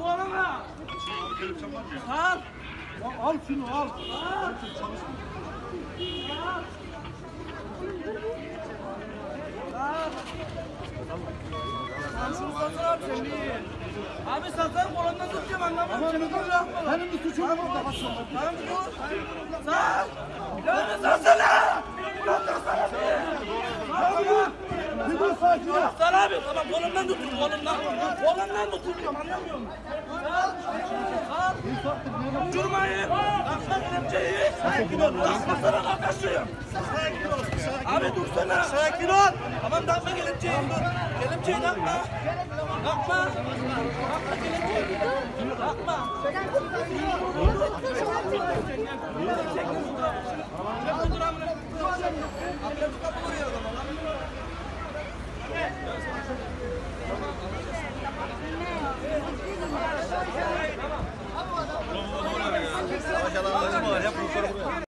bu alana. Sal. Al şunu al. Satsana abi satsana kolondan tutacağım mı? Benim bir suçum yok. Sal. Ya bir satsana. Dur sakin ol. Dur abi tamam kolumdan tutun kolumdan. Kolumdan tutuyorum anlamıyor musun? Durmayın. Kalksan kelepçeyi. Sakin ol. Kalkmasana kalkaşıyorum. Sakin ol. Abi dursana. Sakin ol. Tamam takma kelepçeyi. Dur. Kelepçeyi takma. Takma. Takma kelepçeyi. Takma. Ambulans kapı.